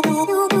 do do